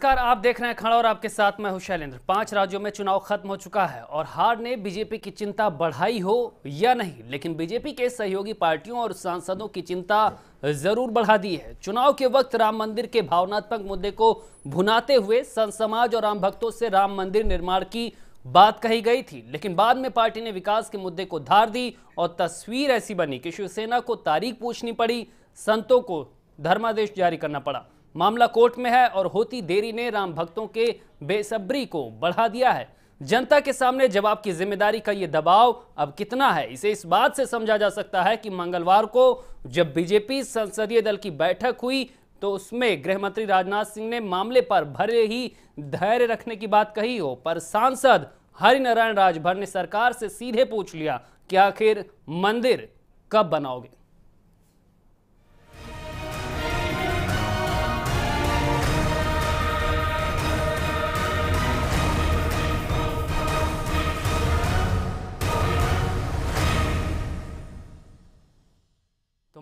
नमस्कार, आप देख रहे हैं खड़ा और आपके साथ मैं हूँ शैलेंद्र। पाँच राज्यों में चुनाव खत्म हो चुका है और हार ने बीजेपी की चिंता बढ़ाई हो या नहीं, लेकिन बीजेपी के सहयोगी पार्टियों और सांसदों की चिंता ज़रूर बढ़ा दी है। चुनाव के वक्त राम मंदिर के भावनात्मक मुद्दे को भुनाते हुए संत समाज और राम भक्तों से राम मंदिर निर्माण की बात कही गई थी, लेकिन बाद में पार्टी ने विकास के मुद्दे को धार दी और तस्वीर ऐसी बनी कि शिवसेना को तारीख पूछनी पड़ी, संतों को धर्मादेश जारी करना पड़ा। मामला कोर्ट में है और होती देरी ने राम भक्तों के बेसब्री को बढ़ा दिया है। जनता के सामने जवाब की ज़िम्मेदारी का ये दबाव अब कितना है? इसे इस बात से समझा जा सकता है कि मंगलवार को जब बीजेपी संसदीय दल की बैठक हुई तो उसमें गृह मंत्री राजनाथ सिंह ने मामले पर भले ही धैर्य रखने की बात कही हो, पर सांसद हरिनारायण राजभर ने सरकार से सीधे पूछ लिया कि आखिर मंदिर कब बनाओगे?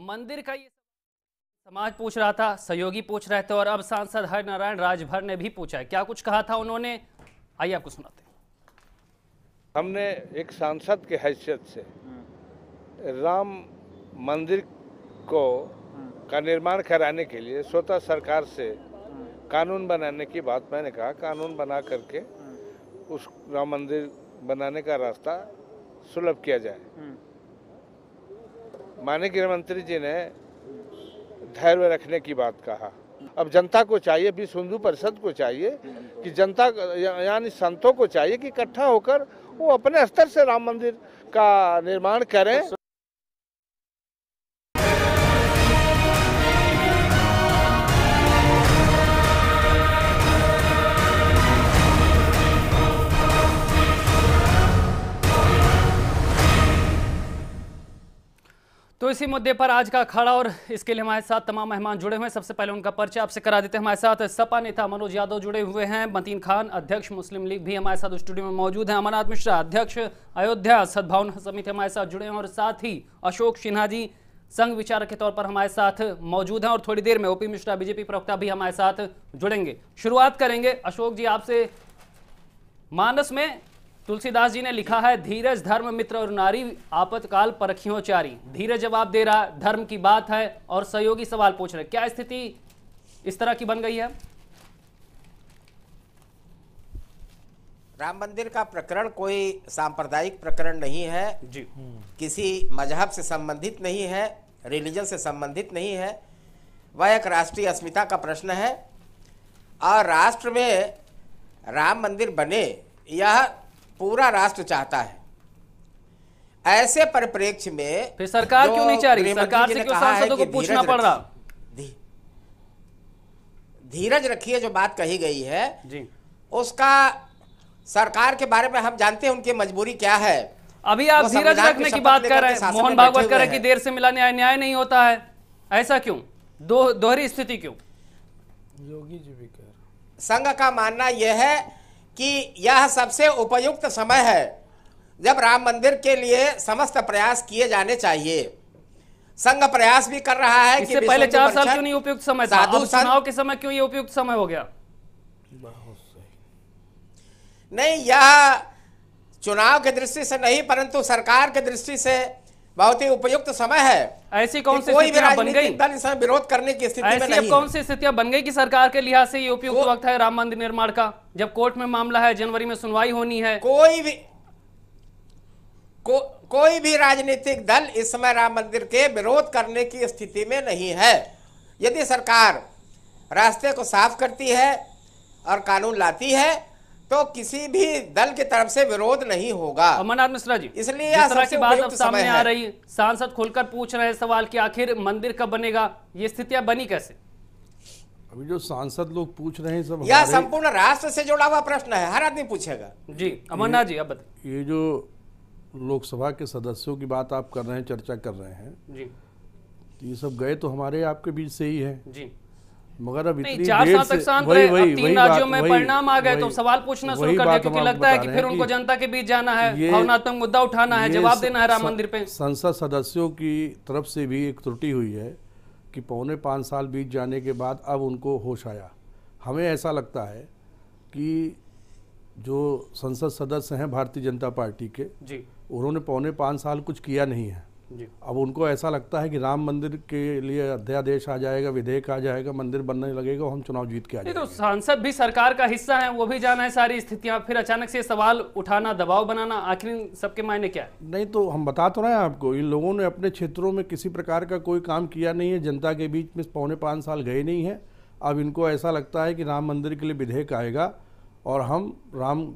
मंदिर का ये समाज पूछ रहा था, सहयोगी पूछ रहे थे और अब सांसद हरिनारायण राजभर ने भी पूछा है। क्या कुछ कहा था उन्होंने? आइए आपको सुनाते हमने एक सांसद के हैसियत से राम मंदिर को का निर्माण कराने के लिए स्वतः सरकार से कानून बनाने की बात मैंने कहा। कानून बना करके उस राम मंदिर बनाने का रास्ता सुलभ किया जाए। माननीय गृह मंत्री जी ने धैर्य रखने की बात कहा। अब जनता को चाहिए विश्व हिंदू परिषद को चाहिए कि जनता यानी संतों को चाहिए कि इकट्ठा होकर वो अपने स्तर से राम मंदिर का निर्माण करें। इसी मुद्दे पर आज का खड़ा और इसके लिए हमारे साथ तमाम मेहमान जुड़े हुए हैं। सबसे पहले उनका परिचय आपसे करा देते हैं। हमारे साथ सपा नेता मनोज यादव जुड़े हुए हैं। मतीन खान, अध्यक्ष मुस्लिम लीग भी हमारे साथ स्टूडियो में मौजूद हैं। अमरनाथ मिश्रा, अध्यक्ष अयोध्या सद्भावना समिति हमारे साथ जुड़े हैं और साथ ही अशोक सिन्हा जी संघ विचारक के तौर पर हमारे साथ मौजूद हैं और थोड़ी देर में ओपी मिश्रा, बीजेपी प्रवक्ता भी हमारे साथ जुड़ेंगे। शुरुआत करेंगे। अशोक जी, आपसे मानस में तुलसीदास जी ने लिखा है धीरज धर्म मित्र और नारी आपतकाल परखियों चारी। धीरज जवाब दे रहा धर्म की बात है और सहयोगी सवाल पूछ रहे क्या स्थिति इस तरह की बन गई है? राम मंदिर का प्रकरण कोई सांप्रदायिक प्रकरण नहीं है। जी। किसी मज़हब से संबंधित नहीं है रिलीजन से संबंधित नहीं है। वह एक राष्ट्रीय अस्मिता का प्रश्न है। और राष्ट्र में राम मंदिर बने यह पूरा राष्ट्र चाहता है। ऐसे परिप्रेक्ष्य में फिर सरकार क्यों नहीं चाह रही? सरकार से क्यों सांसदों को पूछना धीरज पड़ रहा? धीरज रखिए जो बात कही गई है। जी। उसका सरकार के बारे में हम जानते हैं उनकी मजबूरी क्या है। अभी आप धीरज रखने की की बात कर रहे हैं मोहन भागवत कह रहे हैं कि देर से मिला न्याय न्याय नहीं होता है। ऐसा क्यों? दो दोहरी स्थिति क्यों? योगी जी भी कह रहे संघ का मानना यह है कि यह सबसे उपयुक्त समय है जब राम मंदिर के लिए समस्त प्रयास किए जाने चाहिए। संघ प्रयास भी कर रहा है कि पहले चार साल क्यों नहीं उपयुक्त समय था? अब चुनाव के समय क्यों ये उपयुक्त समय हो गया? नहीं यह चुनाव की दृष्टि से नहीं परंतु सरकार की दृष्टि से बहुत ही उपयुक्त समय है। ऐसी कौन सी स्थितियाँ बन गई? दल इसमें विरोध करने की स्थिति में ऐसी नहीं कौन सी स्थितियाँ बन गई कि सरकार के लिहाज से ये उपयुक्त वक्त है राम मंदिर निर्माण का? जब कोर्ट में मामला है जनवरी में सुनवाई होनी है। कोई भी को, कोई भी राजनीतिक दल इस समय राम मंदिर के विरोध करने की स्थिति में नहीं है। यदि सरकार रास्ते को साफ़ करती है और कानून लाती है तो किसी भी दल की तरफ़ से विरोध नहीं होगा। अमरनाथ मिश्रा जी इसलिए यह तरह की बात अब सामने आ रही है सांसद खुलकर पूछ रहे हैं सवाल कि आखिर मंदिर कब बनेगा ये स्थितियाँ बनी कैसे? अभी जो सांसद लोग पूछ रहे हैं सब यह संपूर्ण राष्ट्र से जुड़ा हुआ प्रश्न है हर आदमी पूछेगा। जी अमरनाथ जी अब बताइए। ये जो लोकसभा के सदस्यों की बात आप कर रहे हैं चर्चा कर रहे हैं जी। तो ये सब गए तो हमारे आपके बीच से ही है। जी। मगर अब इतनी चार साल तक शांत रहे वही अब तीन राज्यों में परिणाम आ गए तो सवाल पूछना शुरू कर दिया क्योंकि लगता है कि फिर उनको जनता के बीच जाना है भावनात्मक मुद्दा उठाना है जवाब देना है राम मंदिर पे। संसद सदस्यों की तरफ़ से भी एक त्रुटि हुई है कि पौने पाँच साल बीत जाने के बाद अब उनको होश आया। हमें ऐसा लगता है कि जो संसद सदस्य हैं भारतीय जनता पार्टी के जी। उन्होंने पौने पाँच साल कुछ किया नहीं है। अब उनको ऐसा लगता है कि राम मंदिर के लिए अध्यादेश आ जाएगा विधेयक आ जाएगा मंदिर बनने लगेगा और हम चुनाव जीत के आ नहीं तो सांसद भी सरकार का हिस्सा है वो भी जाना है सारी स्थितियाँ। फिर अचानक से सवाल उठाना दबाव बनाना आखिर सबके मायने क्या है? नहीं तो हम बता तो रहे हैं आपको इन लोगों ने अपने क्षेत्रों में किसी प्रकार का कोई काम किया नहीं है जनता के बीच में पौने पाँच साल गए नहीं हैं। अब इनको ऐसा लगता है कि राम मंदिर के लिए विधेयक आएगा और हम राम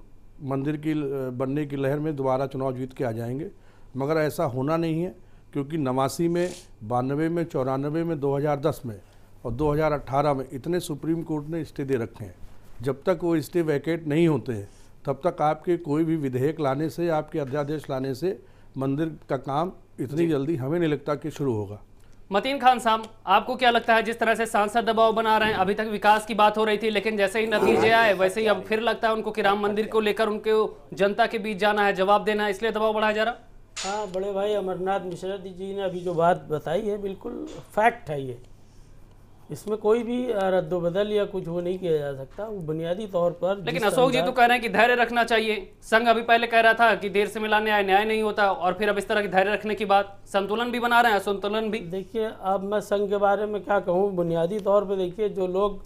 मंदिर की बनने की लहर में दोबारा चुनाव जीत के आ जाएँगे। मगर ऐसा होना नहीं है क्योंकि नवासी में बानवे में चौरानवे में 2010 में और 2018 में इतने सुप्रीम कोर्ट ने स्टे दे रखे हैं। जब तक वो स्टे वैकेट नहीं होते हैं तब तक आपके कोई भी विधेयक लाने से आपके अध्यादेश लाने से मंदिर का काम इतनी जल्दी हमें नहीं लगता कि शुरू होगा। मतीन खान साहब आपको क्या लगता है जिस तरह से सांसद दबाव बना रहे हैं अभी तक विकास की बात हो रही थी लेकिन जैसे ही नतीजे आए वैसे ही अब फिर लगता है उनको कि राम मंदिर को लेकर उनको जनता के बीच जाना है जवाब देना है इसलिए दबाव बढ़ाया जा रहा? हाँ बड़े भाई अमरनाथ मिश्रा जी ने अभी जो बात बताई है बिल्कुल फैक्ट है ये। इसमें कोई भी रद्दोबदल या कुछ वो नहीं किया जा सकता। वो बुनियादी तौर पर लेकिन अशोक जी तो कह रहे हैं कि धैर्य रखना चाहिए। संघ अभी पहले कह रहा था कि देर से मिला न्याय न्याय नहीं होता और फिर अब इस तरह की धैर्य रखने की बात। संतुलन भी बना रहे हैं असंतुलन भी। देखिए अब मैं संघ के बारे में क्या कहूँ? बुनियादी तौर पर देखिए जो लोग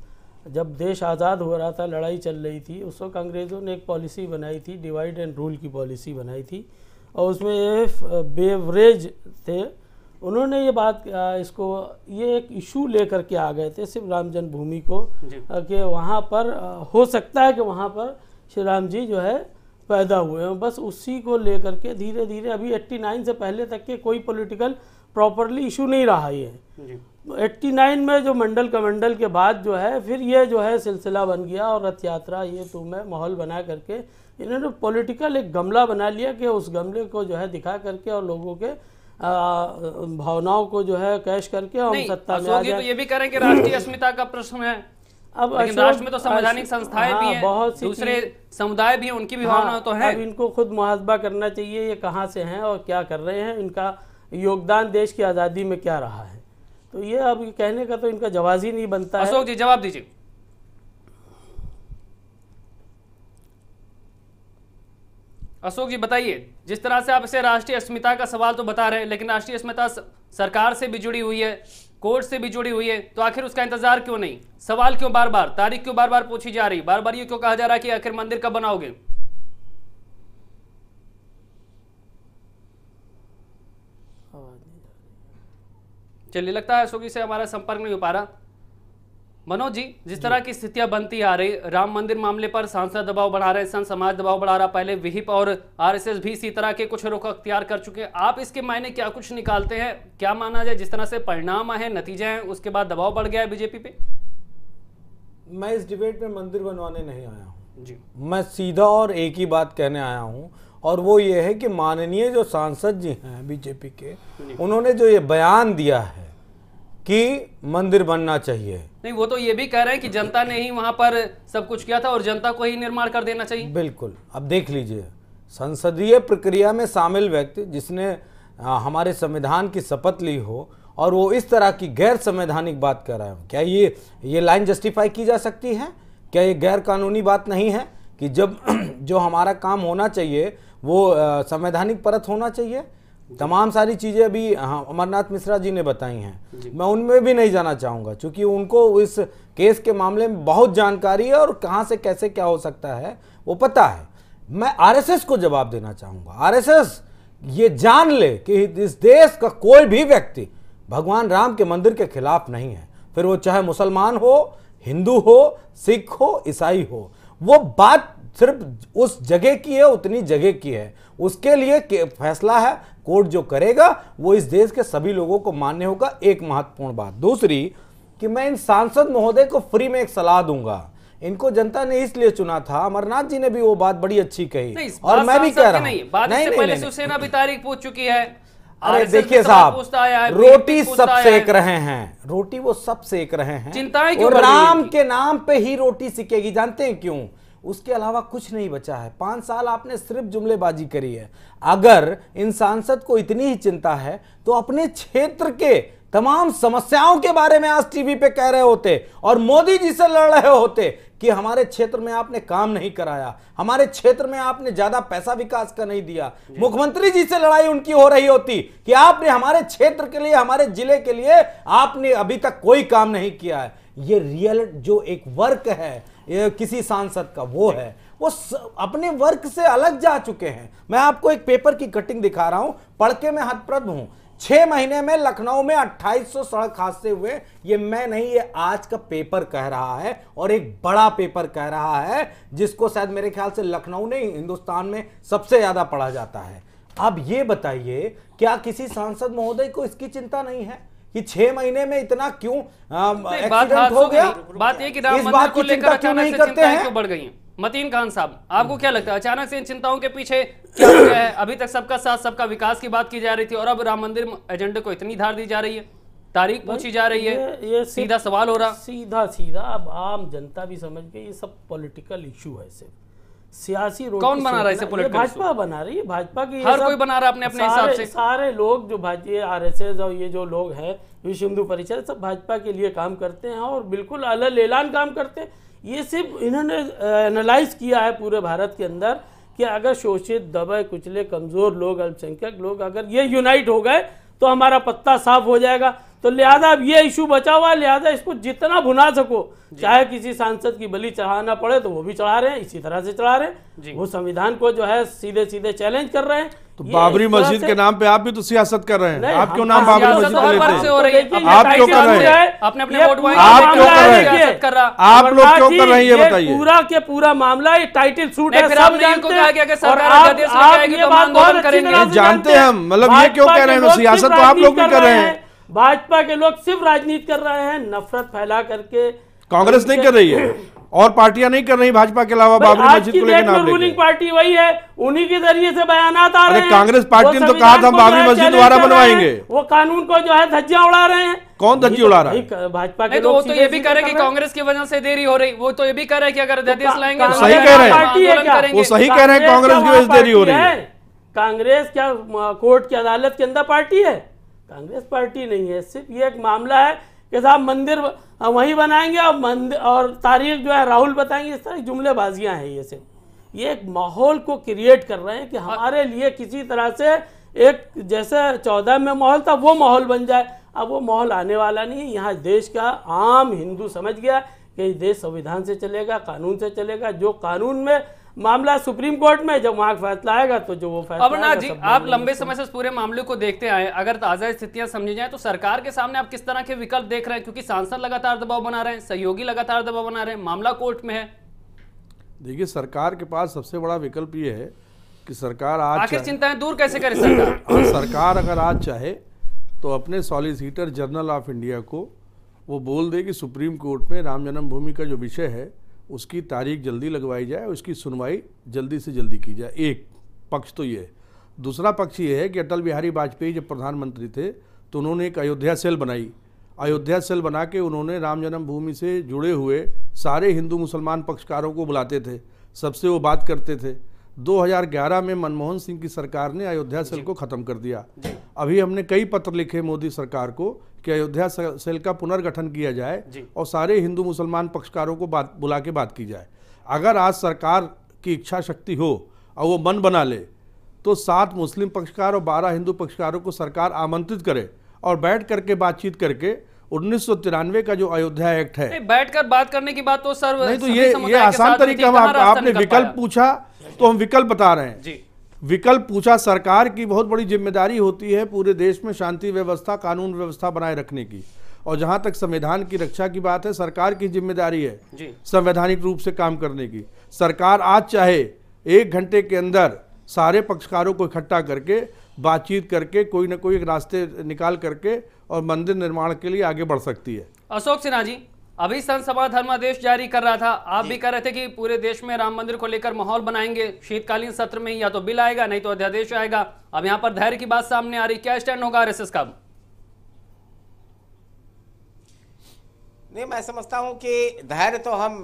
जब देश आज़ाद हो रहा था लड़ाई चल रही थी उस वक्त अंग्रेज़ों ने एक पॉलिसी बनाई थी डिवाइड एंड रूल की पॉलिसी बनाई थी। और उसमें ये बेवरेज थे उन्होंने ये बात इसको ये एक इशू लेकर के आ गए थे सिर्फ़ राम जन्मभूमि को कि वहाँ पर हो सकता है कि वहाँ पर श्री राम जी जो है पैदा हुए हैं। बस उसी को लेकर के धीरे धीरे अभी 89 से पहले तक के कोई पॉलिटिकल प्रॉपरली इशू नहीं रहा ये। जी। 89 में जो मंडल कमंडल के बाद जो है फिर ये जो है सिलसिला बन गया और रथ यात्रा ये तुम्हें माहौल बना करके इन्होंने पॉलिटिकल एक गमला बना लिया कि उस गमले को जो है दिखा करके और लोगों के भावनाओं को जो है कैश करके हम सत्ता में आ तो ये भी हैं कि राष्ट्रीय अस्मिता का प्रश्न है। अब राष्ट्र में तो संवैधानिक संस्थाएँ भी हाँ, हैं बहुत सी दूसरे समुदाय भी हैं उनकी भी हाँ, भावना तो है। अब इनको खुद मुहासबा करना चाहिए ये कहाँ से हैं और क्या कर रहे हैं इनका योगदान देश की आज़ादी में क्या रहा है। तो ये अब कहने का तो इनका जवाब ही नहीं बनता है। अशोक जी जवाब दीजिए। अशोक जी, बताइए, जिस तरह से आप इसे राष्ट्रीय अस्मिता का सवाल तो बता रहे हैं, लेकिन राष्ट्रीय अस्मिता सरकार से भी जुड़ी हुई है, कोर्ट से भी जुड़ी हुई है तो आखिर उसका इंतज़ार क्यों नहीं? सवाल क्यों बार बार तारीख क्यों बार बार पूछी जा रही? बार बार ये क्यों कहा जा रहा है कि आखिर मंदिर कब बनाओगे? चलिए, लगता है अशोक जी से हमारा संपर्क नहीं हो पा रहा। मनोज जी जिस तरह की स्थितियाँ बनती आ रही राम मंदिर मामले पर सांसद दबाव बढ़ा रहे संत समाज दबाव बढ़ा रहा पहले विहिप और आरएसएस भी इसी तरह के कुछ रुख अख्तियार कर चुके हैं। आप इसके मायने क्या कुछ निकालते हैं? क्या माना जाए जिस तरह से परिणाम आए नतीजे हैं उसके बाद दबाव बढ़ गया है बीजेपी पे? मैं इस डिबेट में मंदिर बनवाने नहीं आया हूँ। जी। मैं सीधा और एक ही बात कहने आया हूँ और वो ये है कि माननीय जो सांसद जी हैं बीजेपी के उन्होंने जो ये बयान दिया है कि मंदिर बनना चाहिए। नहीं वो तो ये भी कह रहे हैं कि जनता ने ही वहाँ पर सब कुछ किया था और जनता को ही निर्माण कर देना चाहिए। बिल्कुल। अब देख लीजिए संसदीय प्रक्रिया में शामिल व्यक्ति जिसने हमारे संविधान की शपथ ली हो और वो इस तरह की गैर संवैधानिक बात कर रहा है। क्या ये ये लाइन जस्टिफाई की जा सकती है? क्या ये गैर कानूनी बात नहीं है कि जब जो हमारा काम होना चाहिए वो संवैधानिक परत होना चाहिए? तमाम सारी चीज़ें अभी हाँ, अमरनाथ मिश्रा जी ने बताई हैं। मैं उनमें भी नहीं जाना चाहूँगा क्योंकि उनको इस केस के मामले में बहुत जानकारी है और कहाँ से कैसे क्या हो सकता है वो पता है। मैं आरएसएस को जवाब देना चाहूँगा। आरएसएस ये जान ले कि इस देश का कोई भी व्यक्ति भगवान राम के मंदिर के खिलाफ नहीं है। फिर वो चाहे मुसलमान हो हिंदू हो सिख हो ईसाई हो वो बात सिर्फ़ उस जगह की है उतनी जगह की है। उसके लिए फैसला है कोर्ट जो करेगा वो इस देश के सभी लोगों को मान्य होगा एक महत्वपूर्ण बात। दूसरी कि मैं इन सांसद महोदय को फ्री में एक सलाह दूँगा। इनको जनता ने इसलिए चुना था अमरनाथ जी ने भी वो बात बड़ी अच्छी कही। नहीं और मैं भी कह रहा नहीं हूँ बात नहीं, इससे नहीं, नहीं, शिवसेना भी तारीख पूछ चुकी है अरे देखिए साहब रोटी सब सेक रहे हैं। रोटी वो सब सेक रहे हैं। चिंताएँ क्यों राम के नाम पे ही रोटी सिकेगी जानते हैं क्यों? उसके अलावा कुछ नहीं बचा है। पाँच साल आपने सिर्फ़ जुमलेबाजी करी है। अगर इन सांसद को इतनी ही चिंता है तो अपने क्षेत्र के तमाम समस्याओं के बारे में आज टीवी पे कह रहे होते और मोदी जी से लड़ रहे होते कि हमारे क्षेत्र में आपने काम नहीं कराया हमारे क्षेत्र में आपने ज़्यादा पैसा विकास का नहीं दिया। मुख्यमंत्री जी से लड़ाई उनकी हो रही होती कि आपने हमारे क्षेत्र के लिए हमारे ज़िले के लिए आपने अभी तक कोई काम नहीं किया है। ये रियल जो एक वर्क है किसी सांसद का वो है। वो स, अपने वर्क से अलग जा चुके हैं। मैं आपको एक पेपर की कटिंग दिखा रहा हूँ पढ़ के मैं हतप्रद हूँ। छह महीने में लखनऊ में 2800 सड़क हादसे हुए। ये मैं नहीं ये आज का पेपर कह रहा है और एक बड़ा पेपर कह रहा है जिसको शायद मेरे ख्याल से लखनऊ नहीं हिंदुस्तान में सबसे ज़्यादा पढ़ा जाता है। अब ये बताइए क्या किसी सांसद महोदय को इसकी चिंता नहीं है? कि छह महीने में इतना क्यों बात एक्सीडेंट हो गया? बात ये कि राम इस मंदिर बात को लेकर अचानक से करते चिंताएँ हैं? क्यों बढ़ गई? मतीन खान साहब आपको क्या लगता है? अचानक से इन चिंताओं के पीछे क्या हो है? अभी तक सबका साथ सबका विकास की बात की जा रही थी और अब राम मंदिर एजेंडे को इतनी धार दी जा रही है। तारीख पूछी जा रही है। ये सिर्फ- सीधा सवाल हो रहा। सीधा सीधा अब आम जनता भी समझ गई ये सब पॉलिटिकल इशू है सिर्फ़। सियासी रोटी कौन बना रहा है इसे भाजपा बना रही है भाजपा की हर कोई बना रहा है अपने- अपने हिसाब से। सारे लोग जो भाजपा आरएसएस और ये जो लोग हैं विश्व हिंदू परिषद सब भाजपा के लिए काम करते हैं और बिल्कुल अलग एलान काम करते हैं। ये सिर्फ़ इन्होंने एनालाइज किया है पूरे भारत के अंदर कि अगर शोषित दबे कुचले कमज़ोर लोग अल्पसंख्यक लोग अगर ये यूनाइट हो गए तो हमारा पत्ता साफ़ हो जाएगा। तो लिहाजा अब ये इशू बचा हुआ है लिहाजा इसको जितना भुना सको चाहे किसी सांसद की बलि चढ़ाना पड़े तो वो भी चढ़ा रहे हैं इसी तरह से चढ़ा रहे हैं वो संविधान को जो है सीधे सीधे चैलेंज कर रहे हैं तो बाबरी मस्जिद के नाम पे आप भी तो सियासत कर रहे हैं आप क्यों नाम तो बाबरी मस्जिद तो का हर लेते हैं आप क्यों कर रहे हैं? अपने अपने वोट पूरा आप क्यों कर रहे हैं? देखिए। सियासत कर रहा। आप लोग क्यों कर रहे हैं ये बताइए पूरा के पूरा मामला ये टाइटल सूट है सब जानते हैं तो। जानते हैं। हम, मतलब ये क्यों कह रहे हैं? सियासत तो आप लोग भी कर रहे हैं। भाजपा के लोग सिर्फ़ राजनीति कर रहे हैं नफरत फैला करके। कांग्रेस नहीं कर रही है? और पार्टियाँ नहीं कर रही भाजपा के अलावा बाबरी मस्जिद को लेकर रूलिंग पार्टी वही है उन्हीं के ज़रिए से बयान आ रहे हैं। कांग्रेस पार्टी ने तो कहा था बाबरी मस्जिद हैं, बनवाएँगे। वो कानून को जो है धज्जियाँ उड़ा रहे हैं। कौन धज्जी उड़ा रहा है? भाजपा के तो वो लोग तो ये भी कह रहे कि हैं। कांग्रेस की वजह से देरी हो रही वो तो ये भी कह रहे कि अगर अध्यादेश लाएँगे तो सही कह रहे हैं। वो सही कह रहे हैं कांग्रेस की वजह से देरी हो रही है। कांग्रेस क्या कोर्ट की अदालत के अंदर पार्टी है? कांग्रेस पार्टी नहीं है सिर्फ़ ये एक मामला है कि साहब मंदिर वहीं बनाएँगे और मंदिर और तारीख जो है राहुल बताएँगे इस तरह जुमलेबाजियाँ हैं ये सिर्फ़। ये एक माहौल को क्रिएट कर रहे हैं कि हमारे लिए किसी तरह से एक जैसे चौदह में माहौल था वो माहौल बन जाए। अब वो माहौल आने वाला नहीं है। यहाँ देश का आम हिंदू समझ गया कि देश संविधान से चलेगा कानून से चलेगा। जो कानून में मामला सुप्रीम कोर्ट में जब वहाँ फैसला आएगा तो जो वो फैसला अमरनाथ आएगा, जी आप लंबे समय से पूरे मामले को देखते आए अगर ताज़ा स्थितियाँ समझी जाए तो सरकार के सामने आप किस तरह के विकल्प देख रहे हैं? क्योंकि सांसद लगातार दबाव बना रहे हैं सहयोगी लगातार दबाव बना रहे हैं मामला कोर्ट में है। देखिए सरकार के पास सबसे बड़ा विकल्प ये है कि सरकार आज आखिर चिंताएँ दूर कैसे करे सरकार? सरकार अगर आज चाहे तो अपने सॉलिसिटर जनरल ऑफ़ इंडिया को वो बोल दे कि सुप्रीम कोर्ट में राम जन्मभूमि का जो विषय है उसकी तारीख जल्दी लगवाई जाए, उसकी सुनवाई जल्दी से जल्दी की जाए। एक, पक्ष तो ये है। दूसरा पक्ष ये है कि अटल बिहारी वाजपेयी जब प्रधानमंत्री थे तो उन्होंने एक अयोध्या सेल बनाई। अयोध्या सेल बना के उन्होंने राम जन्मभूमि से जुड़े हुए सारे हिंदू मुसलमान पक्षकारों को बुलाते थे। सबसे वो बात करते थे। 2011 में मनमोहन सिंह की सरकार ने अयोध्या सेल को खत्म कर दिया। अभी हमने कई पत्र लिखे मोदी सरकार को कि अयोध्या सेल का पुनर्गठन किया जाए और सारे हिंदू मुसलमान पक्षकारों को बात बुला के बात की जाए। अगर आज सरकार की इच्छा शक्ति हो और वो मन बना ले तो सात मुस्लिम पक्षकार और बारह हिंदू पक्षकारों को सरकार आमंत्रित करे और बैठ करके बातचीत करके उन्नीस सौ तिरानवे का जो अयोध्या एक्ट है बैठकर बात करने की बात तो सर नहीं तो ये ये आसान तरीका आप, आपने विकल्प पूछा तो हम विकल्प बता रहे हैं। जी। विकल्प पूछा सरकार की बहुत बड़ी ज़िम्मेदारी होती है पूरे देश में शांति व्यवस्था कानून व्यवस्था बनाए रखने की। और जहाँ तक संविधान की रक्षा की बात है सरकार की ज़िम्मेदारी है संवैधानिक रूप से काम करने की। सरकार आज चाहे एक घंटे के अंदर सारे पक्षकारों को इकट्ठा करके बातचीत करके कोई ना कोई एक रास्ते निकाल करके और मंदिर निर्माण के लिए आगे बढ़ सकती है। अशोक सिन्हा जी। अभी संत सभा धर्मादेश जारी कर रहा था। आप भी कह रहे थे कि पूरे देश में राम मंदिर को लेकर माहौल बनाएँगे। शीतकालीन सत्र में या तो बिल आएगा नहीं तो अध्यादेश आएगा। अब यहाँ पर धैर्य की बात सामने आ रही। क्या स्टैंड होगा आरएसएस का? नहीं मैं समझता हूँ कि धैर्य तो हम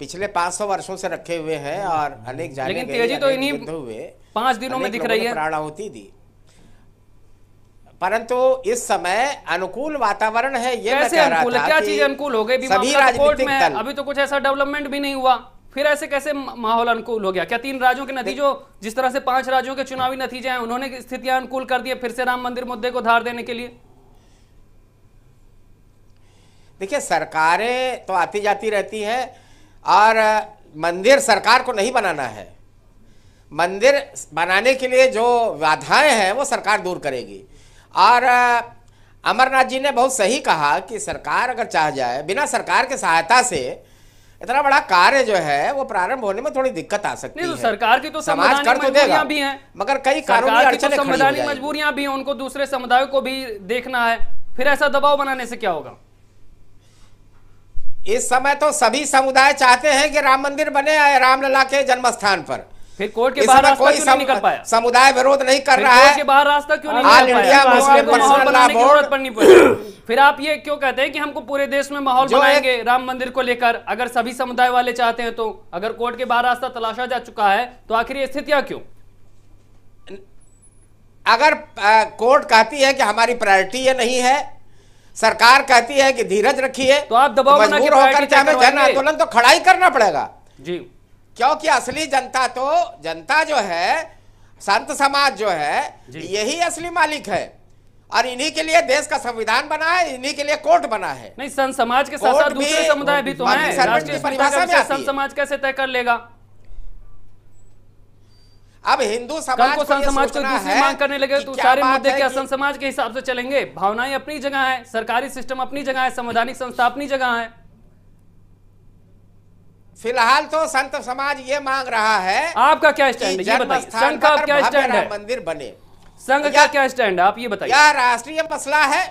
पिछले 500 वर्षों से रखे हुए हैं और अनेक जाने लेकिन तेज़ी तो इन्हीं पाँच दिनों में दिख रही है। प्राणाहुति दी। परंतु इस समय अनुकूल वातावरण है ये कैसे रहा अनुकूल क्या चीज़ अनुकूल हो गई? सभी तो राजनीतिक में दल। अभी तो कुछ ऐसा डेवलपमेंट भी नहीं हुआ। फिर ऐसे कैसे माहौल अनुकूल हो गया? क्या तीन राज्यों के नतीजों जिस तरह से पाँच राज्यों के चुनावी नतीजे हैं उन्होंने स्थितियाँ अनुकूल कर दी फिर से राम मंदिर मुद्दे को धार देने के लिए? देखिए सरकारें तो आती जाती रहती है और मंदिर सरकार को नहीं बनाना है। मंदिर बनाने के लिए जो बाधाएँ हैं वो सरकार दूर करेगी। और अमरनाथ जी ने बहुत सही कहा कि सरकार अगर चाह जाए बिना सरकार के सहायता से इतना बड़ा कार्य जो है वो प्रारंभ होने में थोड़ी दिक्कत आ सकती नहीं है। तो सरकार की तो समाज कर तो देगा भी हैं। मगर कई कानूनी की तो संवैधानिक मजबूरियाँ भी हैं उनको दूसरे समुदायों को भी देखना है। फिर ऐसा दबाव बनाने से क्या होगा? इस समय तो सभी समुदाय चाहते हैं कि राम मंदिर बने रामलला के जन्म स्थान पर। फिर कोर्ट के बाहर रास्ता कोई क्यों नहीं निकल पाया? समुदाय विरोध नहीं कर रहा है। के बाहर रास्ता क्यों नहीं निकल पाया? मुस्लिम माहौल पर्सनल बनाने की ज़रूरत पड़नी पड़ी। फिर आप ये क्यों कहते हैं कि हमको पूरे देश में माहौल बनाएँगे राम मंदिर को लेकर? अगर सभी समुदाय वाले चाहते हैं तो। अगर कोर्ट के बाहर रास्ता तलाशा जा चुका है तो आखिर ये स्थितियाँ क्यों अगर कोर्ट कहती है कि हमारी प्रायोरिटी ये नहीं है सरकार कहती है कि धीरज रखिए तो आप दबाव बना के मजबूर होकर तय जन आंदोलन तो खड़ा ही करना पड़ेगा। जी। क्योंकि असली जनता तो जनता जो है संत समाज जो है यही असली मालिक है। और इन्हीं के लिए देश का संविधान बना है इन्हीं के लिए कोर्ट बना है। नहीं संत समाज के साथ साथ दूसरे समुदाय भी तो हैं। राष्ट्रीय की परिभाषा में संत समाज कैसे तय कर लेगा? अब हिंदू समाज को को संत समाज को दूसरी मांग करने लगे कि तो सारे मुद्दे क्या संत समाज के हिसाब से चलेंगे। भावनाएँ अपनी जगह है सरकारी सिस्टम अपनी जगह है संवैधानिक संस्था अपनी जगह है। फ़िलहाल तो संत समाज ये मांग रहा है आपका क्या स्टैंड है? ये बताइए। संघ का क्या स्टैंड है? मंदिर बने। संघ का क्या स्टैंड है? आप ये बताइए। यह राष्ट्रीय मसला है?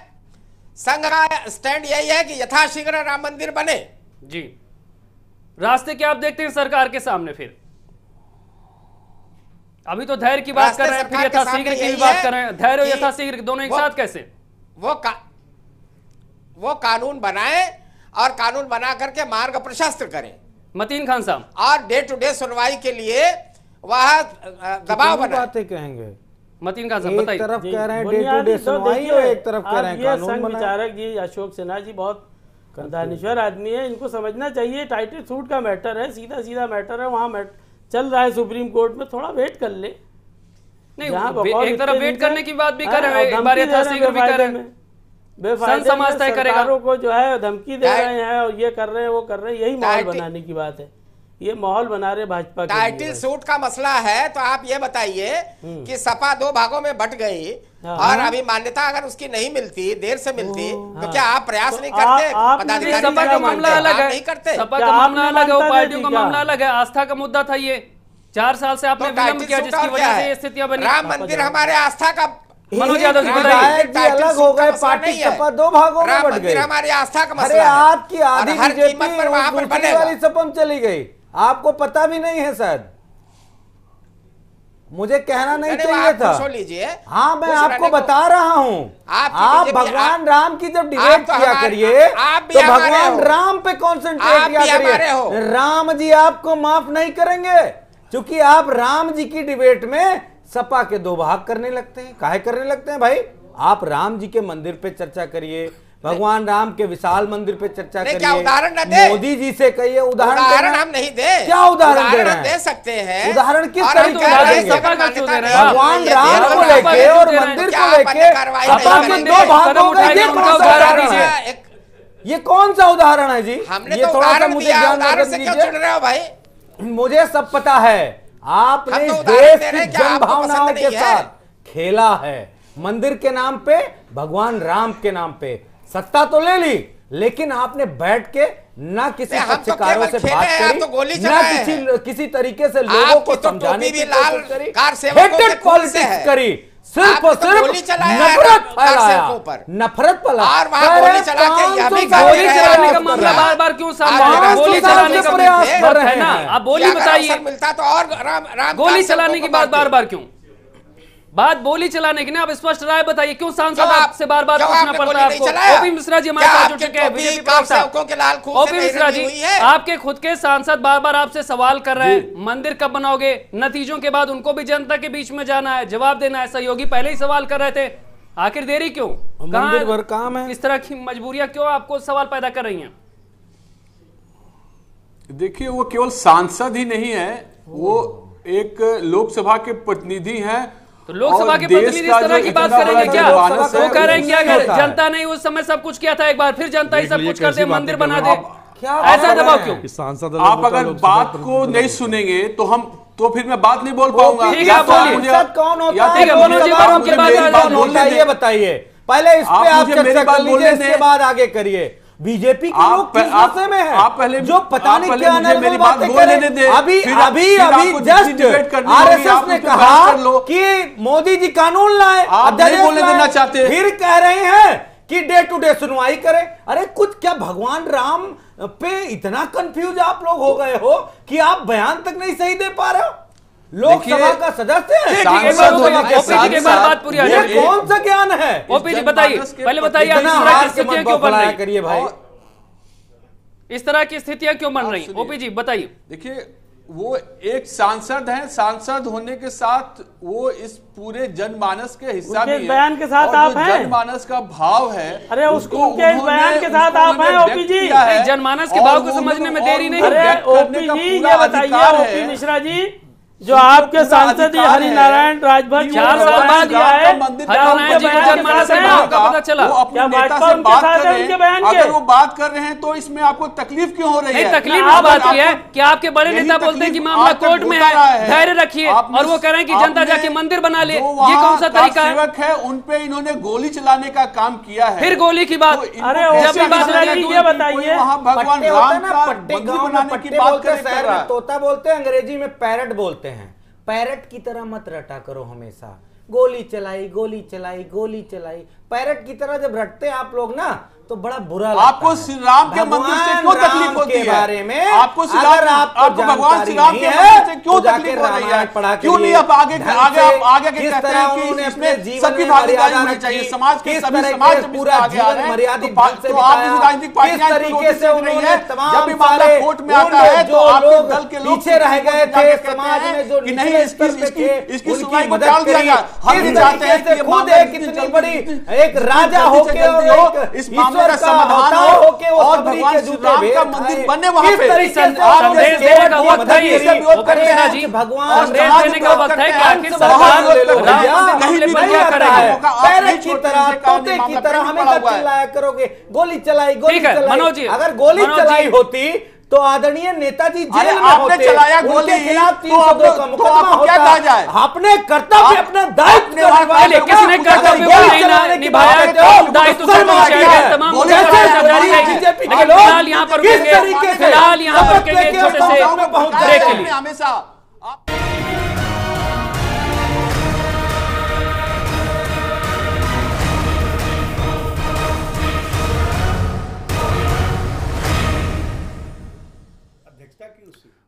संघ का स्टैंड यही है कि यथाशीघ्र राम मंदिर बने। जी। रास्ते क्या आप देखते हैं सरकार के सामने फिर? अभी तो धैर्य की बात कर रहे हैं फिर यथाशीघ्र की भी बात कर रहे हैं। धैर्य और यथाशीघ्र दोनों एक साथ कैसे? वो का वो कानून बनाए और कानून बना करके मार्ग प्रशस्त करें। मतीन खान साहब। और डे टू डे सुनवाई के लिए वह दबाव बातें कहेंगे? मतीन खान साहब एक बताइए। तरफ़ कह रहे हैं डे टू डे सुनवाई और एक तरफ़ कह रहे हैं कानून विचारक जी अशोक सिन्हा जी बहुत दानिश्वर आदमी है इनको समझना चाहिए टाइटल सूट का मैटर है सीधा सीधा मैटर है वहाँ चल रहा है सुप्रीम कोर्ट में थोड़ा वेट कर ले। नहीं एक तरफ़ वेट करने की बात भी हाँ, कर रहे हैं। संत समाज तय करेगा। सरकारों को जो है धमकी दे रहे हैं और ये कर रहे हैं वो कर रहे हैं यही माहौल बनाने की बात है। ये माहौल बना रहे भाजपा के लिए। सूट का मसला है तो आप ये बताइए कि सपा दो भागों में बट गई हाँ। और अभी मान्यता अगर उसकी नहीं मिलती देर से मिलती तो हाँ। क्या आप प्रयास तो नहीं करते? आप सपा का मामला अलग है। नहीं करते। सपा का मामला अलग है पार्टियों का? मामला अलग है? आस्था का मुद्दा था ये। चार साल से आपने तो विलंब किया जिसकी वजह से ये स्थितियाँ बनी। राम मंदिर हमारे आस्था का मनोज यादव जी विधायक जी अलग हो गए पार्टी सपा दो भागों में बट गई हमारी आस्था का मसला है। आपकी आधी हर बीजेपी कीमत पर वहाँ पर दूसरी वाली सपम चली गई। आपको पता भी नहीं है शायद। मुझे कहना नहीं चाहिए था। लीजिए। हाँ मैं आपको बता रहा हूँ। आप भगवान आप- राम की जब डिबेट तो किया करिए आप भी तो हमारे भगवान हो। राम पे कॉन्सेंट्रेट किया करिए। राम जी आपको माफ़ नहीं करेंगे। क्योंकि आप राम जी की डिबेट में सपा के दो भाग करने लगते हैं। काहे करने लगते हैं भाई? आप राम जी के मंदिर पे चर्चा करिए भगवान राम के विशाल मंदिर पे चर्चा करिए क्या उदाहरण न दे? मोदी जी से कहिए उदाहरण उदाहरण हम नहीं दे। क्या उदाहरण दे दे सकते हैं। उदाहरण किस तरीके भगवान राम को लेके और? मंदिर को लेके? दो भाग हो गए ये कौन सा उदाहरण है? ये कौन सा उदाहरण है जी? हमने ये तो थोड़ा सा मुझे ज्ञान हो मुझे सब पता है। आपने तो देश की जनभावनाओं जन भावनाओं के साथ खेला है। मंदिर के नाम पे भगवान राम के नाम पे। सत्ता तो ले ली लेकिन आपने बैठ के ना किसी पत्रकारों तो से बात करी तो गोली ना किसी किसी तरीके से लोगों को तो समझाने की कोशिश करी। कार सेवकों के Hated खून से politics है। करी। सिर्फ़ और तो सिर्फ़ गोली चलाया नफरत फैलाया। नफरत फैलाया और वहाँ गोली चला के हैं यह भी गोली चलाने का मामला बार बार क्यों सामने आ रहा? राष्ट्रीय गोली चलाने का प्रयास कर रहे ना आप बोली बताइए। मिलता तो और राम राम गोली चलाने की बात बार बार क्यों? बात बोली चलाने की ना आप स्पष्ट राय बताइए क्यों सांसद आपसे बार बार पूछना पड़ता है आपको? ओपी मिश्रा जी हमारे साथ जुड़ चुके हैं बीजेपी प्रवक्ता। ओपी मिश्रा जी आपके खुद के सांसद बार बार आपसे सवाल कर रहे हैं मंदिर कब बनाओगे? नतीजों के बाद उनको भी जनता के बीच में जाना है जवाब देना है सहयोगी पहले ही सवाल कर रहे थे। आखिर देरी क्यों? मंदिर भर काम है। इस तरह की मजबूरियाँ क्यों आपको सवाल पैदा कर रही हैं? देखिए वो केवल सांसद ही नहीं है वो एक लोकसभा के प्रतिनिधि हैं तो लोकसभा के प्रतिनिधि इस तरह की बात करेंगे क्या? वो कह रहे हैं कि अगर जनता ने उस समय सब कुछ किया था एक बार फिर जनता ही सब कुछ कर दे मंदिर बना दे। ऐसा दबाव क्यों? सांसद आप अगर बात को नहीं सुनेंगे तो हम तो फिर मैं बात नहीं बोल पाऊँगा। ठीक है, तो बोलिए। कौन होता है? ठीक है, तो मनोज जी, बाद है। ये बताइए। पहले इस पे आप चर्चा कर लीजिए इसके बाद आगे करिए। बीजेपी के लोग किस गुस्से में है आप पहले- जो पता नहीं क्या मेरी बात बोलने। दें। अभी अभी अभी जस्ट आरएसएस ने कहा कि मोदी जी कानून लाए आप नहीं बोलने देना चाहते। फिर कह रहे हैं कि डे टू डे सुनवाई करें अरे कुछ क्या भगवान राम पे इतना कंफ्यूज आप लोग हो गए हो कि आप बयान तक नहीं सही दे पा रहे हो लोकसभा का सदस्य कौन सा ज्ञान है ओपी जी बताइए पहले बताइए इस तरह की के क्यों बन रही करिए भाई इस तरह की स्थितियाँ क्यों बन रही ओपी जी बताइए देखिए वो एक सांसद हैं सांसद होने के साथ वो इस पूरे जनमानस के हिस्सा भी हैं बयान के साथ आप हैं। जनमानस का भाव है अरे उसको उनके बयान के साथ आप हैं, ओपी जी। है जनमानस के भाव को समझने में देरी नहीं है। अरे ओपी जी ये बताइए ओपी है। मिश्रा जी जो आपके सांसद जी अधिकार है। हरिनारायण राजभर चार साल बाद दिया है। का का को के हैं? का। वो बात कर रहे हैं? अगर वो बात कर रहे हैं तो इसमें आपको तकलीफ़ क्यों हो रही है? तकलीफ़ आप- की बात आपको- है कि आपके बड़े नेता बोलते हैं कि मामला कोर्ट में है धैर्य रखिए। और वो कह रहे हैं कि जनता जाके मंदिर बना ले। ये कौन सा तरीका है? सेवक है उन पे इन्होंने गोली चलाने का काम किया है। फिर गोली की बात तो अरे जब भी बात लगता लगी, कि ये बताइए। भगवान राम का मंदिर बनाने की बात बोलते हैं करे है तोता बोलते हैं अंग्रेज़ी में पैरट बोलते हैं। पैरट की तरह मत रटा करो हमेशा। गोली चलाई गोली चलाई गोली चलाई। पैरट की तरह जब रटते हैं आप लोग ना तो बड़ा बुरा आपको श्री राम के मंदिर से क्यों तकलीफ़ होती है बारे में आपको श्री अगर राम आपको भगवान श्री राम के मंदिर से क्यों है, तो तकलीफ़ हो रही है क्यों नहीं आप आगे आगे आप आगे के कहते हैं कि इसमें सबकी भागीदारी होनी चाहिए समाज के सभी समाज पूरा जीवन हैं मर्यादित तो से तो आप बिताया। राजनीतिक पार्टियाँ तरीके से उन्होंने तमाम जब भी मामला कोर्ट में आता है तो आपके लोग दल के लोग पीछे रह गए थे समाज में जो कि नहीं इसकी इसकी इसकी सुनवाई को टाल दिया। जाए हम चाहते हैं कि खुद एक इतनी बड़ी एक राजा जल्दी से होके और हो, एक इस मामले समाधान हो वो सबरी के जूते। मंदिर बनने वहाँ किस पे। संदेश देने का वक्त है ये। जी, भगवान संदेश देने का वक्त है कि आखिर सरकार क्या आता है। की तरह तोते की तरह हमें। चिल्लाया करोगे गोली चलाई गोली चलाई मनोज जी, अगर गोली चलाई होती तो आदरणीय नेताजी जेल में आपने होते चलाया गोली, खिलाफ तो 302 आपको- का तो मुकदमा आपको क्या होता। कहा जाए? आपने कर्तव्य अपना दायित्व आपने का वहाँ निर्वाह पहले किया। किसी ने अगर कर्तव्य निभाया तो दायित्व तो तमाम जारी बीजेपी के लोग यहाँ पर किस तरीके से फ़िलहाल यहाँ पर शपथ रुकेंगे लेके छोटे से अस्पताल में पहुँच ब्रेक के लिए हमेशा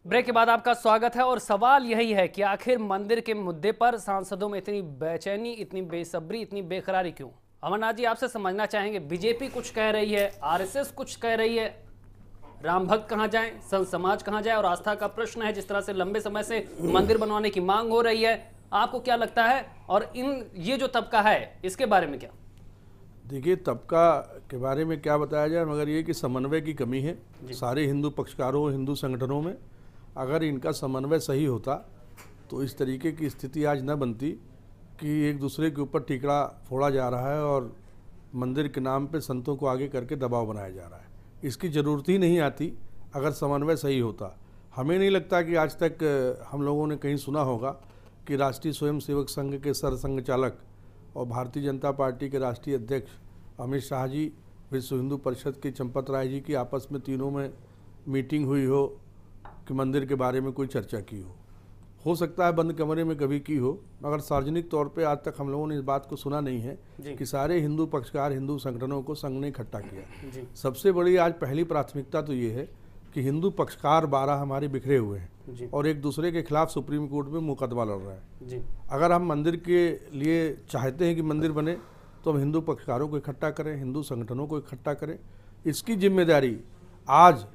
ब्रेक के बाद आपका स्वागत है और सवाल यही है कि आखिर मंदिर के मुद्दे पर सांसदों में इतनी बेचैनी इतनी बेसब्री इतनी बेकरारी क्यों? अमरनाथ जी आपसे समझना चाहेंगे बीजेपी कुछ कह रही है आरएसएस कुछ कह रही है। राम भक्त कहाँ जाए? संत समाज कहाँ जाए? और आस्था का प्रश्न है जिस तरह से लंबे समय से मंदिर बनवाने की मांग हो रही है आपको क्या लगता है? और इन ये जो तबका है इसके बारे में क्या? देखिए तबका के बारे में क्या बताया जाए मगर ये कि समन्वय की कमी है सारे हिंदू पक्षकारों हिंदू संगठनों में। अगर इनका समन्वय सही होता तो इस तरीके की स्थिति आज न बनती कि एक दूसरे के ऊपर टिकड़ा फोड़ा जा रहा है और मंदिर के नाम पे संतों को आगे करके दबाव बनाया जा रहा है। इसकी ज़रूरत ही नहीं आती, अगर समन्वय सही होता। हमें नहीं लगता कि आज तक हम लोगों ने कहीं सुना होगा कि राष्ट्रीय स्वयंसेवक संघ के सरसंघ चालक और भारतीय जनता पार्टी के राष्ट्रीय अध्यक्ष अमित शाह जी, विश्व हिंदू परिषद के चंपत राय जी की आपस में तीनों में मीटिंग हुई हो कि मंदिर के बारे में कोई चर्चा की हो। हो सकता है बंद कमरे में कभी की हो मगर सार्वजनिक तौर पे आज तक हम लोगों ने इस बात को सुना नहीं है कि सारे हिंदू पक्षकार हिंदू संगठनों को संघ ने इकट्ठा किया। जी। सबसे बड़ी आज पहली प्राथमिकता तो ये है कि हिंदू पक्षकार बारह हमारे बिखरे हुए हैं और एक दूसरे के खिलाफ सुप्रीम कोर्ट में मुकदमा लड़ रहा है। जी। अगर हम मंदिर के लिए चाहते हैं कि मंदिर बने तो हम हिंदू पक्षकारों को इकट्ठा करें हिंदू संगठनों को इकट्ठा करें। इसकी ज़िम्मेदारी आज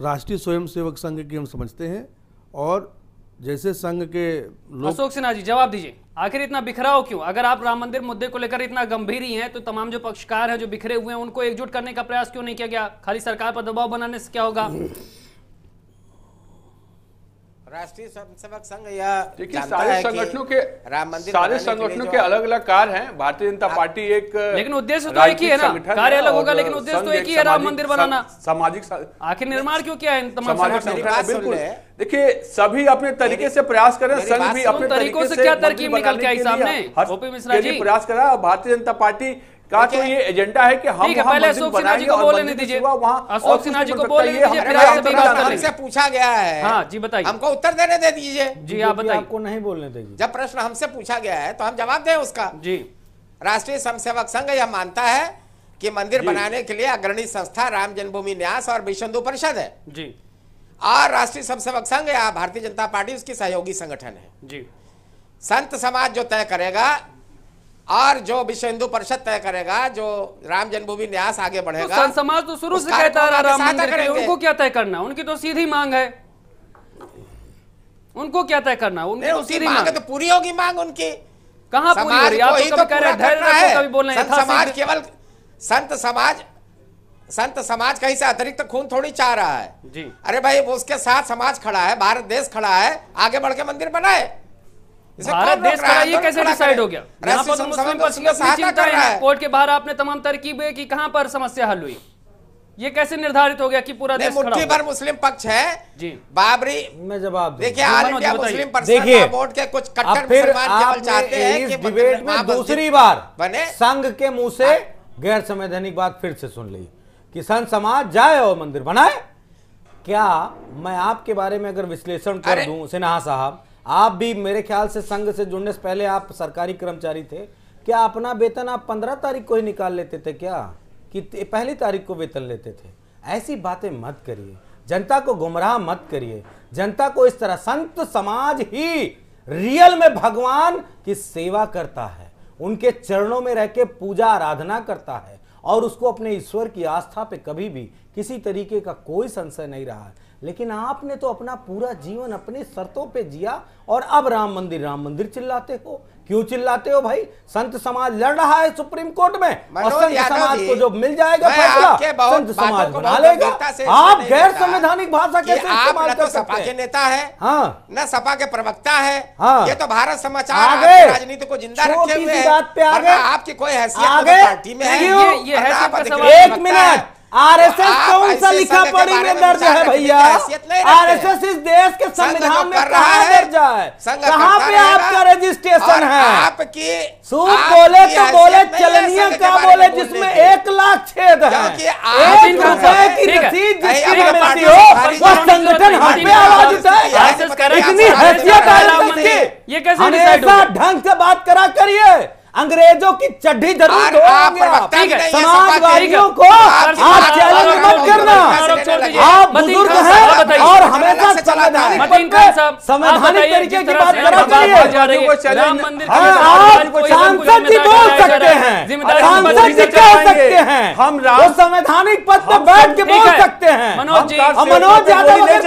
राष्ट्रीय स्वयंसेवक संघ की हम समझते हैं और जैसे संघ के लोग अशोक सिन्हा जी, जवाब दीजिए। आखिर इतना बिखराव क्यों? अगर आप राम मंदिर मुद्दे को लेकर इतना गंभीर ही हैं तो तमाम जो पक्षकार हैं, जो बिखरे हुए हैं, उनको एकजुट करने का प्रयास क्यों नहीं किया गया? खाली सरकार पर दबाव बनाने से क्या होगा? राष्ट्रीय स्वयंसेवक संघ यह देखिए सारे संगठनों के राम मंदिर सारे बनाने के संगठनों के अलग अलग कार्य हैं भारतीय जनता पार्टी एक लेकिन उद्देश्य तो एक ही है ना। कार्य अलग होगा, लेकिन उद्देश्य तो एक ही है, राम मंदिर बनाना। सामाजिक आखिर निर्माण क्यों किया है इन तमाम संगठनों? संगठन है बिल्कुल देखिए सभी अपने तरीके से प्रयास कर रहे हैं संघ भी अपने तरीके से क्या तरकीब निकल के आई सामने? ओपी मिश्रा जी। प्रयास कर रहा है भारतीय जनता पार्टी का तो ये एजेंडा है कि हम पहले अशोक सिन्हा जी को बोलने दीजिए। अशोक सिन्हा जी को बोलने दीजिए, पूछा गया है। हाँ। जी बताइए। हमको उत्तर देने दे दीजिए। जी आप बताइए। आपको नहीं बोलने देगी। जब प्रश्न हमसे पूछा गया है तो हम जवाब दें उसका। जी। राष्ट्रीय स्वयंसेवक संघ यह मानता है कि मंदिर बनाने के लिए अग्रणी संस्था राम जन्मभूमि न्यास और विश्व हिंदू परिषद है। जी। और राष्ट्रीय स्वयंसेवक संघ या भारतीय जनता पार्टी उसकी सहयोगी संगठन है। जी। संत समाज जो तय करेगा और जो विश्व हिंदू परिषद तय करेगा जो राम जन्मभूमि न्यास आगे तो बढ़ेगा संत समाज तो शुरू से कहता रहा राम मंदिर के उनको क्या तय करना? उनकी तो सीधी मांग है। उनको क्या तय करना? उनकी तो सीधी मांग है तो पूरी होगी मांग उनकी। कहाँ पूरी हो समाज रही आप तो तो कभी कह रहे धैर्य रखो कभी बोल रहे संत समाज केवल संत समाज संत समाज कहीं से अतिरिक्त खून थोड़ी चाह रहा है। जी। अरे भाई उसके साथ समाज खड़ा है भारत देश खड़ा है आगे बढ़ के मंदिर बनाए। भारत देश ये कैसे डिसाइड हो गया? यहाँ पर तो मुस्लिम अपनी है। है। कोर्ट के बाहर आपने तमाम तरकीबें की कहाँ पर समस्या हल हुई? ये कैसे निर्धारित हो गया कि पूरा देश मुट्ठी भर मुस्लिम पक्ष है। जी। बाबरी मैं जवाब देखिए ऑल इंडिया मुस्लिम देखिए, बोर्ड के कुछ कट्टर फिर मुसलमान केवल चाहते हैं कि डिबेट में दूसरी बार बने। संघ के मुँह से गैर संवैधानिक बात फिर से सुन ली किसान समाज जाए और मंदिर बनाए। क्या मैं आपके बारे में अगर विश्लेषण कर दूँ सिन्हा साहब? आप भी मेरे ख्याल से संघ से जुड़ने से पहले आप सरकारी कर्मचारी थे। क्या अपना वेतन आप पंद्रह तारीख को ही निकाल लेते थे क्या? कि पहली तारीख को वेतन लेते थे? ऐसी बातें मत करिए। जनता को गुमराह मत करिए। जनता को इस तरह संत समाज ही रियल में भगवान की सेवा करता है। उनके चरणों में रह के पूजा आराधना करता है और उसको अपने ईश्वर की आस्था पे कभी भी किसी तरीके का कोई संशय नहीं रहा। है लेकिन आपने तो अपना पूरा जीवन अपनी शर्तों पे जिया और अब राम मंदिर राम मंदिर चिल्लाते हो। क्यों चिल्लाते हो भाई? संत समाज लड़ रहा है सुप्रीम कोर्ट में और संत समाज को जो मिल जाएगा फैसला संत समाज बना लेगा। आप गैर संवैधानिक भाषा कि कैसे इस्तेमाल कर तो सपा सकते के हैं नेता है हाँ। न सपा के प्रवक्ता है। हाँ। ये तो भारत समाचार आगे। राजनीति को ज़िंदा रखे हुए बात पे आपकी कोई हैसियत तो आगे। पार्टी में है। एक मिनट। आरएसएस कौन सा लिखा पढ़ी में दर्ज है भैया। आरएसएस इस देश के संविधान में कहा दर्ज है? कहाँ पे आपका रजिस्ट्रेशन है? आपकी सूद बोले तो बोले चलनिया संघ का बोले जिसमें एक लाख छेद है। एक रुपए की रसीद जिसकी मिलती हो से खारिज वो करने की संगठन हम पे आवाज़ उठाए। हैं इतनी हैसियत है। ये कैसे? ढंग से बात करा करिए। अंग्रेज़ों की चड्ढी ज़रूर नहीं समाजवादियों को आप चैलेंज मत को करना। आप बुज़ुर्ग हैं और हमेशा। संवैधानिक तरीके की बात से करा आप सांसद जी बोल सकते हैं। हम सांसद जी कह सकते हैं। हम वो संवैधानिक पद पर बैठ के बोल सकते हैं। मनोज जी, कार से हम मनोज यादव नहीं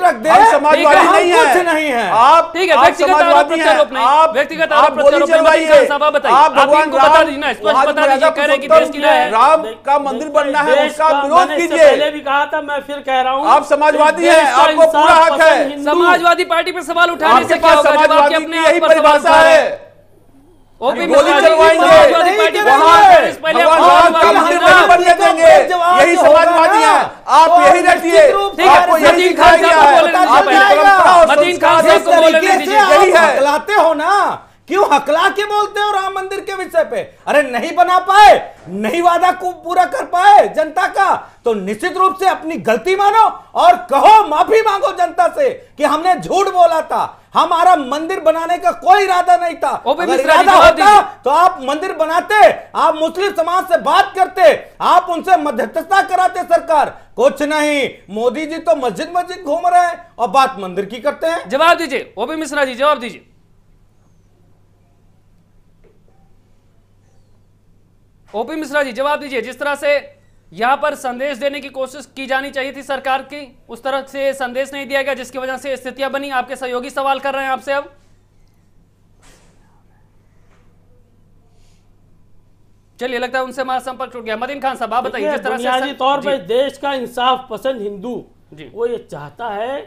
रख दे समाजवादी नहीं है आप ठीक है, व्यक्तिगत आरोप समाजवादी हैं। प्रत्यारोप नहीं। आप व्यक्तिगत आरोप गोली प्रत्यारोप बताइए। आप भगवान इनको बता राम- दीजिए ना, स्पष्ट बता दीजिए, कह रहे हैं कि देश की है। राम का मंदिर बनना है उसका विरोध कीजिए। पहले भी कहा था मैं फिर कह रहा हूँ आप समाजवादी कि हैं, आपको पूरा हक है। समाजवादी पार्टी पर सवाल उठाने से क्या होगा जब आपके समाजवादी अपने आप यही पर परिभाषा है। का जवाब यही समाजवादी हैं आप तो यही रखिए आपको यही खान साहब को है। बोलने दीजिए। को यही है। हो ना। क्यों हकला के बोलते हो राम मंदिर के विषय पे? अरे नहीं बना पाए नहीं वादा को पूरा कर पाए जनता का तो निश्चित रूप से अपनी गलती मानो और कहो माफ़ी मांगो जनता से कि हमने झूठ बोला था। हमारा मंदिर बनाने का कोई इरादा नहीं था। अगर इरादा होता। तो आप मंदिर बनाते आप मुस्लिम समाज से बात करते आप उनसे मध्यस्थता कराते सरकार। कुछ नहीं मोदी जी तो मस्जिद मस्जिद घूम रहे हैं और बात मंदिर की करते हैं। जवाब दीजिए ओपी मिश्रा जी जवाब दीजिए। ओपी मिश्रा जी जवाब दीजिए जिस तरह से यहाँ पर संदेश देने की कोशिश की जानी चाहिए थी सरकार की उस तरह से संदेश नहीं दिया गया जिसकी वजह से स्थितियाँ बनी। आपके सहयोगी सवाल कर रहे हैं आपसे अब। चलिए लगता है उनसे हमारा संपर्क टूट गया। मदीन खान साहब आप बताइए जिस तरह से सर... तौर पर देश का इंसाफ पसंद हिंदू वो ये चाहता है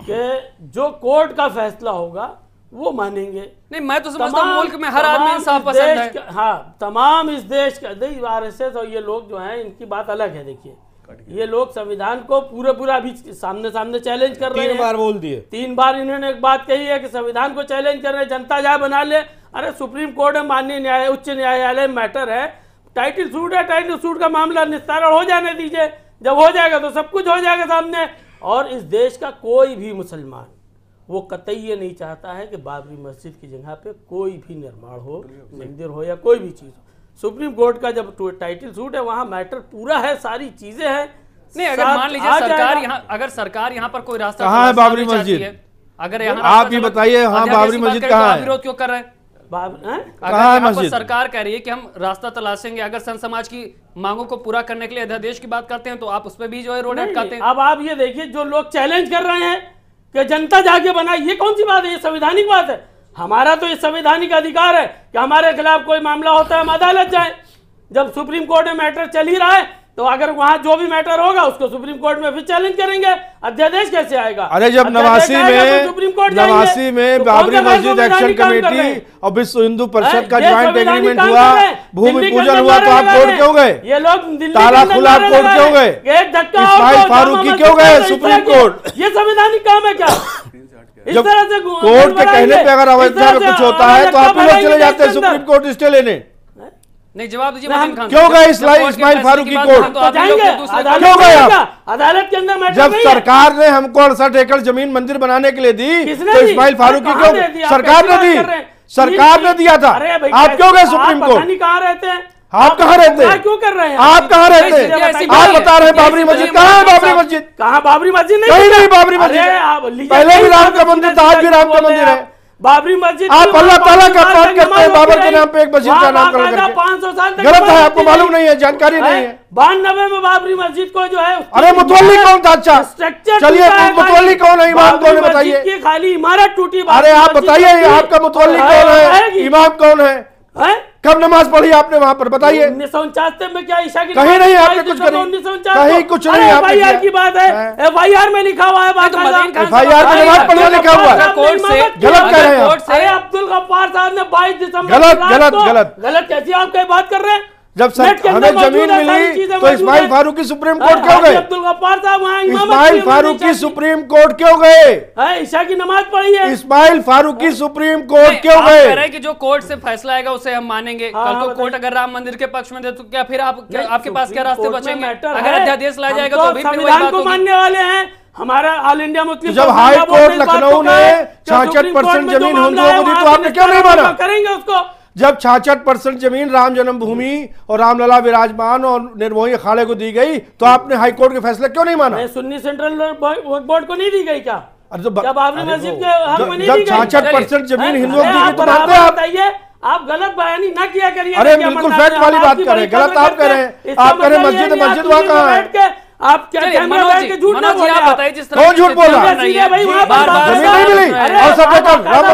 कि जो कोर्ट का फैसला होगा वो मानेंगे। नहीं मैं तो समझता हूँ मुल्क में हर आदमी इंसाफ पसंद है। हाँ तमाम इस देश का देखिए आर एस एस और ये लोग जो हैं इनकी बात अलग है देखिए। ये लोग संविधान को पूरा पूरा अभी सामने सामने चैलेंज कर रहे हैं। तीन बार बोल दिए। तीन बार इन्होंने एक बात कही है कि संविधान को चैलेंज कर रहे हैं जनता जाए बना ले। अरे सुप्रीम कोर्ट में माननीय न्याय उच्च न्यायालय मैटर है। टाइटल सूट है टाइटल सूट का मामला निस्तारण हो जाने दीजिए। जब हो जाएगा तो सब कुछ हो जाएगा सामने। और इस देश का कोई भी मुसलमान वो कतई ये नहीं चाहता है कि बाबरी मस्जिद की जगह पे कोई भी निर्माण हो मंदिर हो या कोई भी चीज़ हो। सुप्रीम कोर्ट का जब टाइटल सूट है वहाँ मैटर पूरा है सारी चीज़ें हैं। नहीं अगर मान लीजिए सरकार यहाँ अगर सरकार यहाँ पर कोई रास्ता कहाँ है बाबरी मस्जिद? अगर यहाँ आप ये बताइए हाँ बाबरी मस्जिद कहाँ विरोध क्यों कर रहे हैं? अगर सरकार कह रही है कि हम रास्ता तलाशेंगे अगर संत समाज की मांगों को पूरा करने के लिए अध्यादेश की बात करते हैं तो आप उस पर भी जो है रोड अटकाते हैं। अब आप ये देखिए जो लोग चैलेंज कर रहे हैं कि जनता जाके बनाए ये कौन सी बात है? ये संवैधानिक बात है। हमारा तो ये संवैधानिक अधिकार है कि हमारे खिलाफ कोई मामला होता है, हम अदालत जाए। जब सुप्रीम कोर्ट में मैटर चल ही रहा है तो अगर वहाँ जो भी मैटर होगा उसको सुप्रीम कोर्ट में फिर चैलेंज करेंगे। अध्यादेश कैसे आएगा? अरे जब नवासी तो में सुप्रीम कोर्ट नवासी में तो बाबरी मस्जिद एक्शन कमेटी और विश्व हिंदू परिषद का ज्वाइंट एग्रीमेंट हुआ भूमि पूजन हुआ तो आप कोर्ट क्यों गए? ये लोग ताला खुला आप कोर्ट क्यों गए? इस्माइल फारूकी क्यों गए सुप्रीम कोर्ट? ये संवैधानिक काम है क्या? कोर्ट के कहने पे अगर अवैध कुछ होता है तो आप लोग चले जाते हैं सुप्रीम कोर्ट स्टे लेने। नहीं जवाब दीजिए क्यों गए इस्माइल फारूकी कोर्ट? क्यों गए आप अदालत के अंदर जब सरकार ने हमको अड़सठ एकड़ ज़मीन मंदिर बनाने के लिए दी तो इस्माइल फारूकी क्यों सरकार ने दी। सरकार ने दिया था। आप क्यों गए सुप्रीम कोर्ट? कहाँ रहते हैं। आप कहाँ रहते हैं? क्यों कर रहे हैं? आप कहाँ रहते हैं? आप बता रहे हैं बाबरी मस्जिद कहाँ है बाबरी मस्जिद? कहाँ बाबरी मस्जिद नहीं नहीं बाबरी मस्जिद। पहले भी राम का मंदिर था आज भी राम का मंदिर है। बाबरी मस्जिद आप अल्लाह ताला का पाठ करते हैं बाबर के नाम पे एक मस्जिद का नामकरण करके। पाँच सौ साल गलत है आपको मालूम नहीं है जानकारी नहीं है? बानबे में बाबरी मस्जिद को जो है अरे मुतवली कौन था अच्छा स्ट्रक्चर चलिए मुतवली कौन है इमाम कौन है बताइए। खाली इमारत टूटी अरे आप बताइए आपका मुतवली कौन है? इमाम कौन है? कब नमाज़ पढ़ी आपने वहाँ पर बताइए। उन्नीस सौ उनचास में क्या ईशा की कहीं नहीं आपने कुछ तो करी। उन्नीस सौ कहीं कुछ नहीं एफ़ आई आर की बात है। एफ़ आई आर में लिखा हुआ है एफ़ आई आर में नमाज़ पढ़ना लिखा हुआ है। गलत कह रहे बाईस दिसंबर गलत गलत गलत। गलत कैसी आप क्या बात कर रहे हैं? जब हमें ज़मीन मिली तो इस्माइल फारूकी सुप्रीम कोर्ट क्यों गए? अब्दुल गफ्फार साहब वहाँ इस्माइल फारूकी सुप्रीम कोर्ट क्यों गए? ईशा की नमाज़ पढ़ी है। इस्माइल फारूकी सुप्रीम कोर्ट क्यों गए? कह रहे हैं कि जो कोर्ट से फैसला आएगा उसे हम मानेंगे। हाँ, कल को कोर्ट अगर राम मंदिर के पक्ष में दे तो क्या फिर आप आपके पास क्या रास्ते बचेंगे? अगर अध्यादेश लाया जाएगा तो, तो मानने वाले हैं। हमारा ऑल इंडिया मुस्लिम जब हाई कोर्ट लखनऊ ने छाछठ परसेंट ज़मीन को दी तो आपने क्यों नहीं माना? करेंगे उसको। जब छाछठ परसेंट ज़मीन राम जन्मभूमि और रामलला विराजमान और निर्मोही अखाड़े को दी गई तो आपने हाईकोर्ट के फैसले क्यों नहीं माना? सुन्नी सेंट्रल बोर्ड को नहीं दी गई क्या? तो जब आपने मस्जिद तो के जब छाछठ परसेंट ज़मीन हिंदुओं की तो बताइए आप गलत बयानी ना किया करिए अरे बिल्कुल फैक्ट वाली बात कर रहे हैं गलत आप कह रहे हैं आप कह रहे मस्जिद मस्जिद वहाँ कहाँ है? आप क्या झूठ बोल? रहा है। भाई ज़मीन नहीं मिली। और कम राम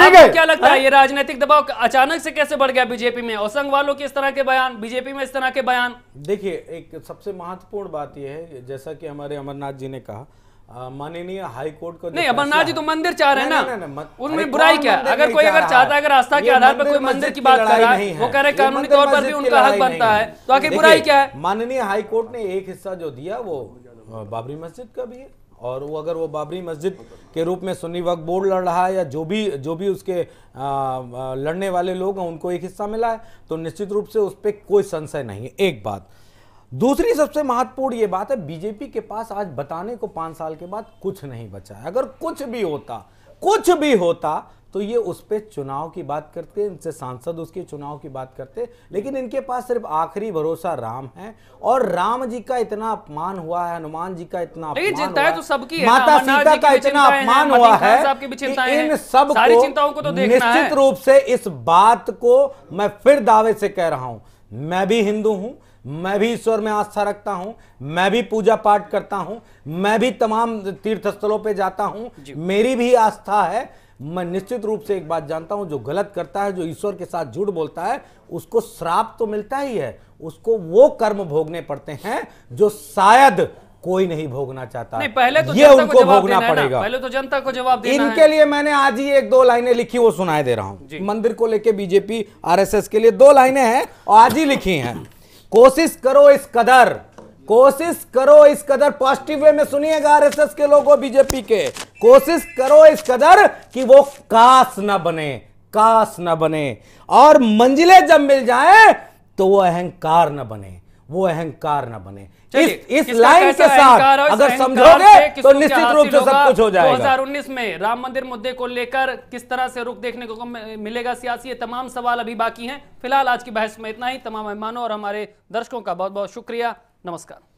मंदिर क्या लगता है ये राजनीतिक दबाव अचानक से कैसे बढ़ गया बीजेपी में? औसंग वालों के इस तरह के बयान बीजेपी में इस तरह के बयान? देखिए एक सबसे महत्वपूर्ण बात यह है जैसा कि हमारे अमरनाथ जी ने कहा माननीय हाई कोर्ट को नहीं अमरनाथ जी तो मंदिर चाह रहे हैं ना। उनमें बुराई क्या? अगर कोई अगर चाहता है अगर आस्था के आधार पर कोई मंदिर की बात कर रहा है वो कह रहे कानूनी तौर पर भी उनका हक बनता है। तो आखिर बुराई क्या है? माननीय हाई कोर्ट ने एक हिस्सा जो दिया वो बाबरी मस्जिद का भी है। और वो अगर वो बाबरी मस्जिद के रूप में सुन्नी वक्त बोर्ड लड़ रहा है या जो भी जो भी उसके आ, लड़ने वाले लोग हैं उनको एक हिस्सा मिला है तो निश्चित रूप से उस पर कोई संशय नहीं है। एक बात दूसरी सबसे महत्वपूर्ण ये बात है बीजेपी के पास आज बताने को पाँच साल के बाद कुछ नहीं बचा है। अगर कुछ भी होता कुछ भी होता तो ये उस पर चुनाव की बात करते इनसे सांसद उसके चुनाव की बात करते लेकिन इनके पास सिर्फ़ आखिरी भरोसा राम है और राम जी का इतना अपमान हुआ है हनुमान जी का इतना अपमान है तो सबकी माता सीता का इतना अपमान हुआ है इन सबको तो निश्चित रूप से इस बात को मैं फिर दावे से कह रहा हूँ। मैं भी हिंदू हूँ मैं भी ईश्वर में आस्था रखता हूँ मैं भी पूजा पाठ करता हूँ मैं भी तमाम तीर्थ स्थलों पे जाता हूँ। मेरी भी आस्था है। मैं निश्चित रूप से एक बात जानता हूँ जो गलत करता है जो ईश्वर के साथ झूठ बोलता है उसको श्राप तो मिलता ही है उसको वो कर्म भोगने पड़ते हैं जो शायद कोई नहीं भोगना चाहता। नहीं पहले तो ये उनको भोगना पड़ेगा। पहले तो जनता को जवाब देना इनके है। लिए मैंने आज ही एक दो लाइनें लिखी वो सुनाए दे रहा। हूँ। मंदिर को लेके बीजेपी आरएसएस के लिए दो लाइनें हैं और आज ही लिखी हैं। कोशिश करो इस कदर। कोशिश करो इस कदर। पॉजिटिव वे में सुनिएगा आरएसएस के लोगों बीजेपी के। कोशिश करो इस कदर कि वो काश ना बने, कास ना बने। और मंजिलें जब मिल जाए तो वो अहंकार ना बने। वो अहंकार ना बने। इस, इस लाइन के साथ अगर समझोगे तो निश्चित रूप से सब कुछ हो जाएगा। 2019 में राम मंदिर मुद्दे को लेकर किस तरह से रुख देखने को मिलेगा सियासी ये तमाम सवाल अभी बाकी हैं। फ़िलहाल आज की बहस में इतना ही। तमाम मेहमानों और हमारे दर्शकों का बहुत बहुत शुक्रिया। नमस्कार।